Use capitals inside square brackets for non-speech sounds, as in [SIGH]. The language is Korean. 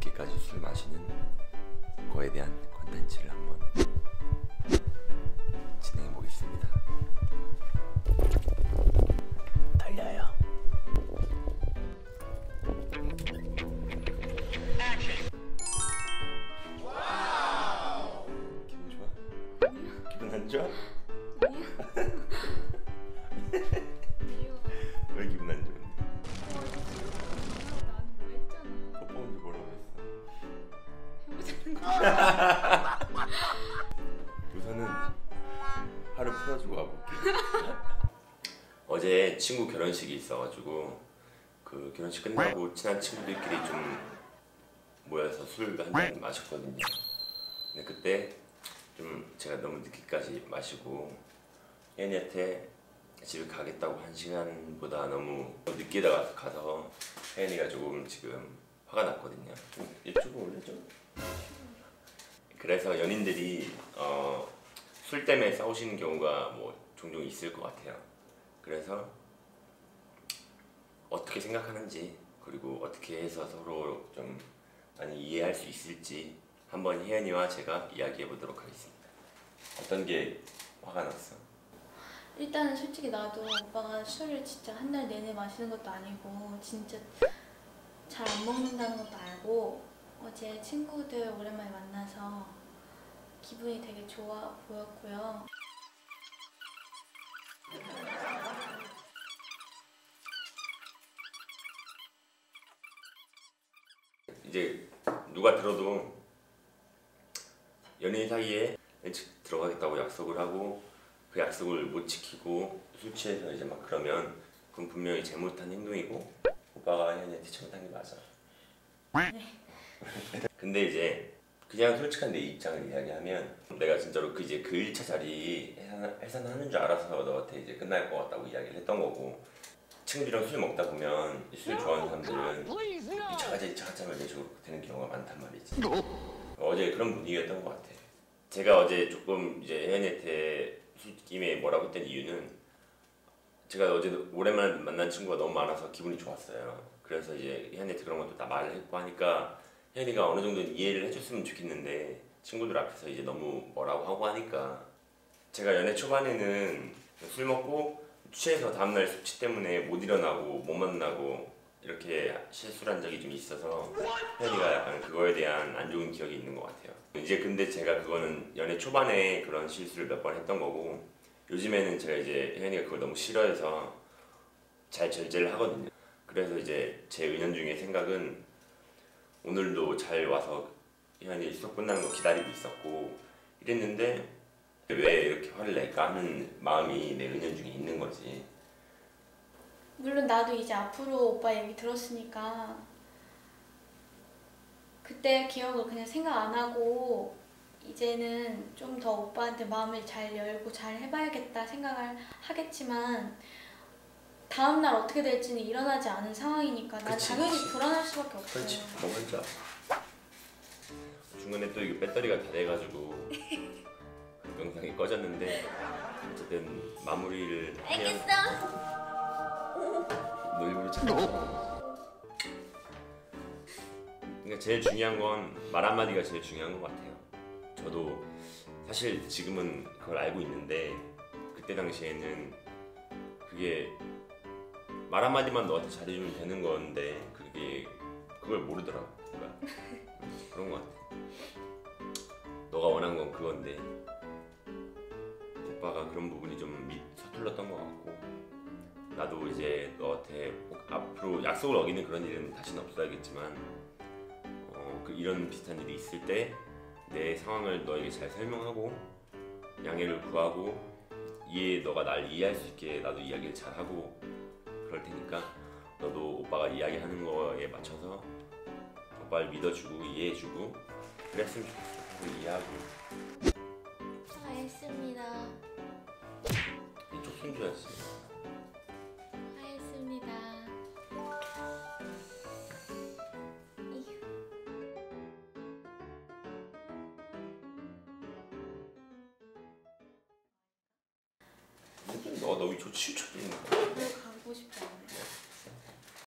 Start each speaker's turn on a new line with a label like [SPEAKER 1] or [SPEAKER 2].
[SPEAKER 1] 늦게까지 술 마시는 거에 대한 컨텐츠를 한번 진행해 보겠습니다. 달려요. 기분 좋아? 기분 안 좋아? 왜 [LAUGHS] [LAUGHS] 우선은 하루 풀어주고 와볼게. 어제 친구 결혼식이 있어가지고 그 결혼식 끝나고 친한 친구들끼리 좀 모여서 술한잔 마셨거든요. 근데 그때 좀 제가 너무 늦게까지 마시고 혜연이한테 집에 가겠다고 한 시간보다 너무 늦게 다 가서 혜연이가 조금 지금 화가 났거든요. 좀 이쪽으로 올려줘. 그래서 연인들이 어, 술 때문에 싸우시는 경우가 뭐 종종 있을 것 같아요. 그래서 어떻게 생각하는지 그리고 어떻게 해서 서로 좀 많이 이해할 수 있을지 한번 혜연이와 제가 이야기해 보도록 하겠습니다. 어떤 게 화가 났어?
[SPEAKER 2] 일단은 솔직히 나도 오빠가 술을 진짜 한 달 내내 마시는 것도 아니고 진짜 잘 안 먹는다는 것도 알고 어제 친구들 오랜만에 만나서 기분이 되게 좋아 보였고요.
[SPEAKER 1] 이제 누가 들어도 연인 사이에 일찍 들어가겠다고 약속을 하고 그 약속을 못 지키고 술 취해서 이제 막 그러면 그건 분명히 잘못한 행동이고 오빠가 혜연이한테 잘못한 게 맞아. 근데 이제 그냥 솔직한 내 입장을 이야기하면 내가 진짜로 그 이제 그 1차 자리 해산, 해산하는 줄 알아서 너한테 이제 끝날 것 같다고 이야기를 했던 거고 친구들이랑 술 먹다 보면 술 좋아하는 사람들은 2차 가자 2차 가자 막 이런 식으로 되는 경우가 많단 말이지. 어제 그런 분위기였던 것 같아. 제가 어제 조금 이제 혜연이한테 술김에 뭐라고 했던 이유는 제가 어제 오랜만에 만난 친구가 너무 많아서 기분이 좋았어요. 그래서 이제 혜연이한테 그런 것도 다 말을 했고 하니까 혜연이가 어느 정도 이해를 해줬으면 좋겠는데 친구들 앞에서 이제 너무 뭐라고 하고 하니까 제가 연애 초반에는 술 먹고 취해서 다음날 숙취 때문에 못 일어나고 못 만나고 이렇게 실수를 한 적이 좀 있어서 혜연이가 약간 그거에 대한 안 좋은 기억이 있는 것 같아요. 이제 근데 제가 그거는 연애 초반에 그런 실수를 몇 번 했던 거고 요즘에는 제가 이제 혜연이가 그걸 너무 싫어해서 잘 절제를 하거든요. 그래서 이제 제 은연중의 생각은 오늘도 잘 와서 혜연이 수업 끝나는 거 기다리고 있었고 이랬는데 왜 이렇게 화를 낼까 하는 마음이 내 은연 중에 있는 거지.
[SPEAKER 2] 물론 나도 이제 앞으로 오빠 얘기 들었으니까 그때 기억을 그냥 생각 안 하고 이제는 좀 더 오빠한테 마음을 잘 열고 잘 해봐야겠다 생각을 하겠지만 다음 날 어떻게 될지는 일어나지 않은 상황이니까 난
[SPEAKER 1] 그치,
[SPEAKER 2] 당연히
[SPEAKER 1] 그치.
[SPEAKER 2] 불안할 수밖에 없어요.
[SPEAKER 1] 그렇지. 뭐 뭔지 알아. 중간에 또 이게 배터리가 다 돼가지고 영상이 꺼졌는데 어쨌든 마무리를 하면 너 일부러 참아. 그러니까 제일 중요한 건 말 한마디가 제일 중요한 것 같아요. 저도 사실 지금은 그걸 알고 있는데 그때 당시에는 그게 말 한마디만 너한테 잘해주면 되는 건데 그게 그걸 모르더라고. 그러니까 그런 것 같아. 너가 원한 건 그건데 오빠가 그런 부분이 좀 미- 서툴렀던 것 같고 나도 이제 너한테 꼭 앞으로 약속을 어기는 그런 일은 다시는 없어야겠지만 어, 그 이런 비슷한 일이 있을 때 내 상황을 너에게 잘 설명하고 양해를 구하고 이해 너가 날 이해할 수 있게 나도 이야기를 잘 하고 그럴 테니까 너도 오빠가 이야기하는 거에 맞춰서 오빠를 믿어주고 이해해주고 그랬으면 좋겠어. 서로 이해하고
[SPEAKER 2] 알겠습니다.
[SPEAKER 1] 이쪽 손 줘야지.
[SPEAKER 2] 알겠습니다.
[SPEAKER 1] 손좀 너 이저 치우쳐 있는
[SPEAKER 2] 거그 걸 가고 싶지 않아요.